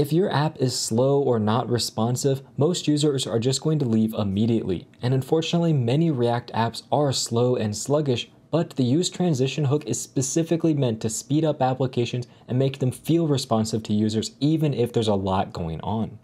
If your app is slow or not responsive, most users are just going to leave immediately. And unfortunately, many React apps are slow and sluggish, but the use transition hook is specifically meant to speed up applications and make them feel responsive to users even if there's a lot going on.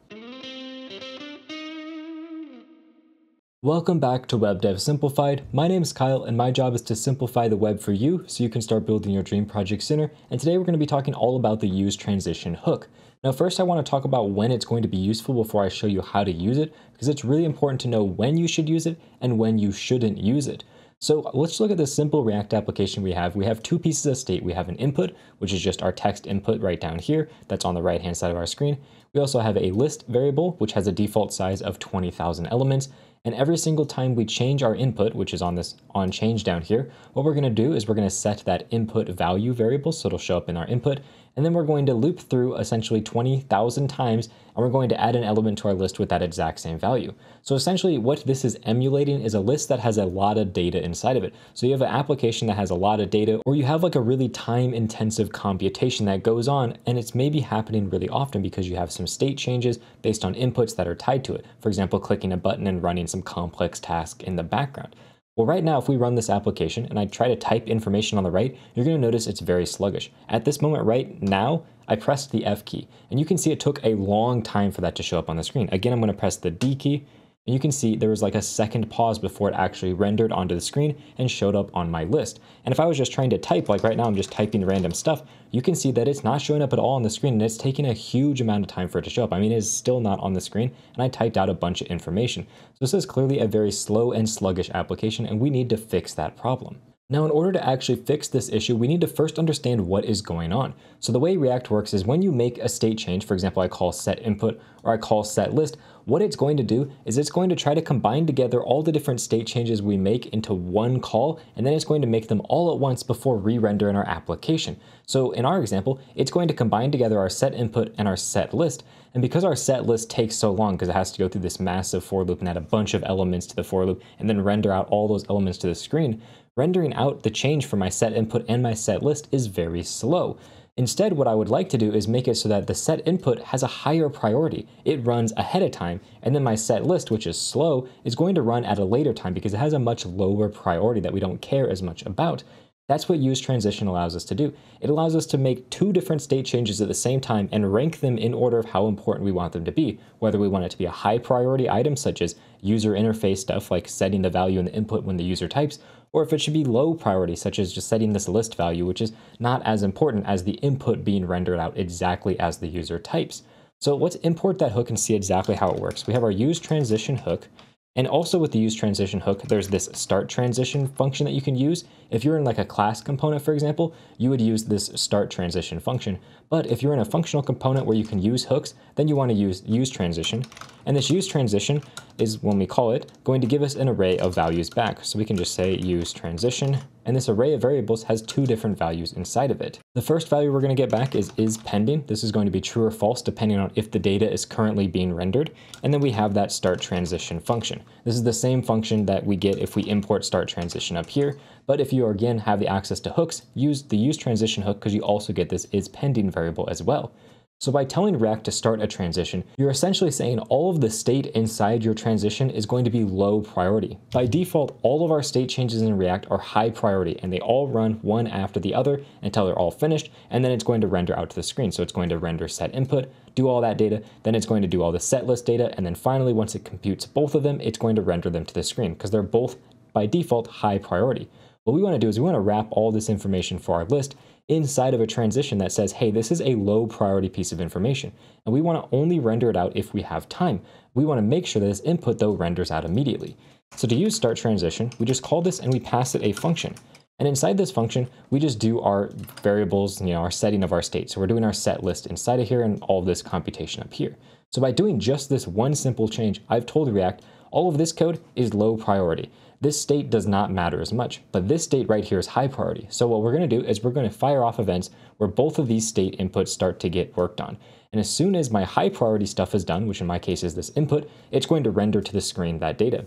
Welcome back to Web Dev Simplified. My name is Kyle and my job is to simplify the web for you so you can start building your dream project sooner. And today we're going to be talking all about the use transition hook. Now first I want to talk about when it's going to be useful before I show you how to use it because it's really important to know when you should use it and when you shouldn't use it. So let's look at this simple React application we have. We have two pieces of state. We have an input, which is just our text input right down here. That's on the right hand side of our screen. We also have a list variable, which has a default size of 20,000 elements. And every single time we change our input, which is on this on change down here, what we're going to do is we're going to set that input value variable, so it'll show up in our input, and then we're going to loop through essentially 20,000 times, and we're going to add an element to our list with that exact same value. So essentially what this is emulating is a list that has a lot of data inside of it. So you have an application that has a lot of data, or you have like a really time intensive computation that goes on, and it's maybe happening really often because you have some state changes based on inputs that are tied to it. For example, clicking a button and running some complex task in the background. Well, right now, if we run this application and I try to type information on the right, you're going to notice it's very sluggish. At this moment right now, I pressed the F key, and you can see it took a long time for that to show up on the screen. Again, I'm going to press the D key, and you can see there was like a second pause before it actually rendered onto the screen and showed up on my list. And if I was just trying to type, like right now I'm just typing random stuff, you can see that it's not showing up at all on the screen and it's taking a huge amount of time for it to show up. I mean, it's still not on the screen and I typed out a bunch of information. So this is clearly a very slow and sluggish application and we need to fix that problem. Now, in order to actually fix this issue, we need to first understand what is going on. So the way React works is when you make a state change, for example, I call set input or I call set list, what it's going to do is it's going to try to combine together all the different state changes we make into one call, and then it's going to make them all at once before re-render in our application. So in our example, it's going to combine together our set input and our set list. And because our set list takes so long, because it has to go through this massive for loop and add a bunch of elements to the for loop, and then render out all those elements to the screen, rendering out the change for my set input and my set list is very slow. Instead, what I would like to do is make it so that the set input has a higher priority. It runs ahead of time, and then my set list, which is slow, is going to run at a later time because it has a much lower priority that we don't care as much about. That's what use transition allows us to do. It allows us to make two different state changes at the same time and rank them in order of how important we want them to be, whether we want it to be a high priority item such as user interface stuff like setting the value in the input when the user types, or if it should be low priority such as just setting this list value, which is not as important as the input being rendered out exactly as the user types. So let's import that hook and see exactly how it works. We have our use transition hook, and also with the use transition hook, there's this start transition function that you can use. If you're in like a class component, for example, you would use this start transition function. But if you're in a functional component where you can use hooks, then you want to use use transition. And this use transition is, when we call it, going to give us an array of values back. So we can just say use transition, and this array of variables has two different values inside of it. The first value we're going to get back is is pending. This is going to be true or false depending on if the data is currently being rendered. And then we have that start transition function. This is the same function that we get if we import start transition up here. But if you again have the access to hooks, use the use transition hook because you also get this is pending variable as well. So by telling React to start a transition, you're essentially saying all of the state inside your transition is going to be low priority. By default, all of our state changes in React are high priority and they all run one after the other until they're all finished and then it's going to render out to the screen. So it's going to render set input, do all that data, then it's going to do all the set list data and then finally once it computes both of them, it's going to render them to the screen because they're both by default high priority. What we want to do is we want to wrap all this information for our list inside of a transition that says, hey, this is a low priority piece of information, and we want to only render it out if we have time. We want to make sure that this input, though, renders out immediately. So to use start transition, we just call this and we pass it a function. And inside this function, we just do our variables, you know, our setting of our state. So we're doing our set list inside of here and all of this computation up here. So by doing just this one simple change, I've told React all of this code is low priority this state does not matter as much, but this state right here is high priority. So what we're going to do is we're going to fire off events where both of these state inputs start to get worked on. And as soon as my high priority stuff is done, which in my case is this input, it's going to render to the screen that data.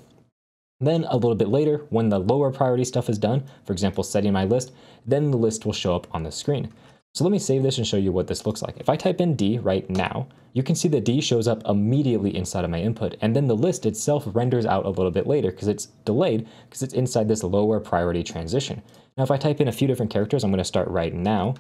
Then a little bit later, when the lower priority stuff is done, for example, setting my list, then the list will show up on the screen. So let me save this and show you what this looks like. If I type in D right now, you can see that D shows up immediately inside of my input, and then the list itself renders out a little bit later because it's delayed because it's inside this lower priority transition. Now if I type in a few different characters, I'm going to start right now,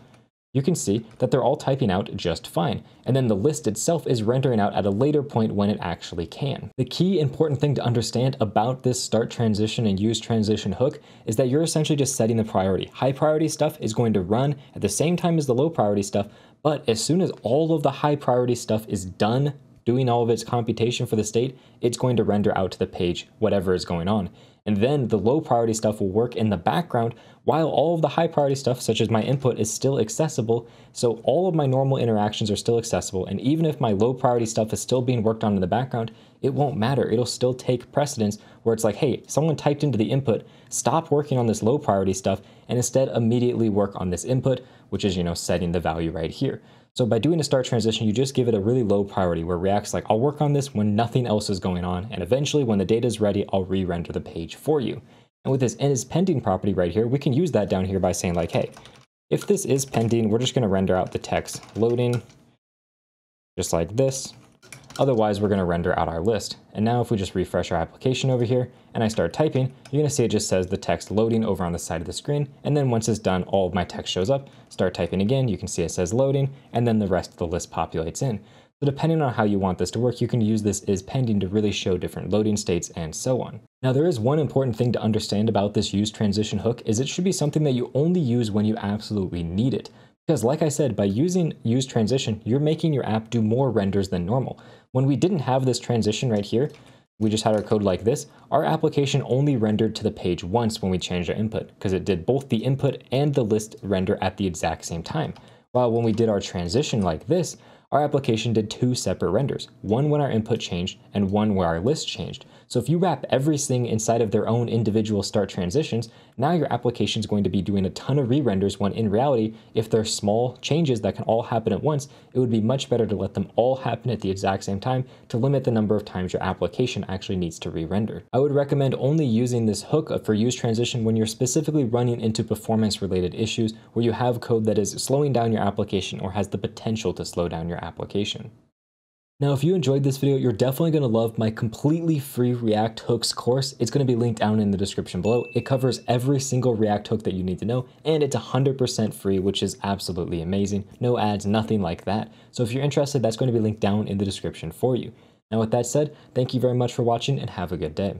you can see that they're all typing out just fine, and then the list itself is rendering out at a later point when it actually can. The key important thing to understand about this start transition and use transition hook is that you're essentially just setting the priority. High priority stuff is going to run at the same time as the low priority stuff, but as soon as all of the high priority stuff is done doing all of its computation for the state, it's going to render out to the page whatever is going on. And then the low priority stuff will work in the background while all of the high priority stuff, such as my input, is still accessible. So all of my normal interactions are still accessible. And even if my low priority stuff is still being worked on in the background, it won't matter. It'll still take precedence where it's like, hey, someone typed into the input, stop working on this low priority stuff, and instead immediately work on this input, which is, you know, setting the value right here. So by doing a start transition, you just give it a really low priority where React's like, I'll work on this when nothing else is going on, and eventually when the data is ready, I'll re-render the page for you. And with this is pending property right here, we can use that down here by saying like, hey, if this is pending, we're just gonna render out the text loading, just like this. Otherwise, we're going to render out our list. And now if we just refresh our application over here and I start typing, you're to see it just says the text loading over on the side of the screen. And then once it's done, all of my text shows up. Start typing again, you can see it says loading, and then the rest of the list populates in. So depending on how you want this to work, you can use this is pending to really show different loading states and so on. Now there is one important thing to understand about this use transition hook is it should be something that you only use when you absolutely need it. Because like I said, by using use transition, you're making your app do more renders than normal. When we didn't have this transition right here, we just had our code like this, our application only rendered to the page once when we changed our input, because it did both the input and the list render at the exact same time. While when we did our transition like this, our application did two separate renders, one when our input changed and one where our list changed. So if you wrap everything inside of their own individual start transitions, now your application is going to be doing a ton of re-renders when in reality, if they're small changes that can all happen at once, it would be much better to let them all happen at the exact same time to limit the number of times your application actually needs to re-render. I would recommend only using this hook for use transition when you're specifically running into performance related issues where you have code that is slowing down your application or has the potential to slow down your application. Now, if you enjoyed this video, you're definitely going to love my completely free React Hooks course. It's going to be linked down in the description below. It covers every single React hook that you need to know, and it's 100% free, which is absolutely amazing. No ads, nothing like that. So if you're interested, that's going to be linked down in the description for you. Now, with that said, thank you very much for watching and have a good day.